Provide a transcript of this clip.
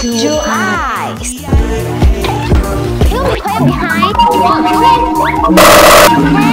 two eyes. He'll be playing behind? One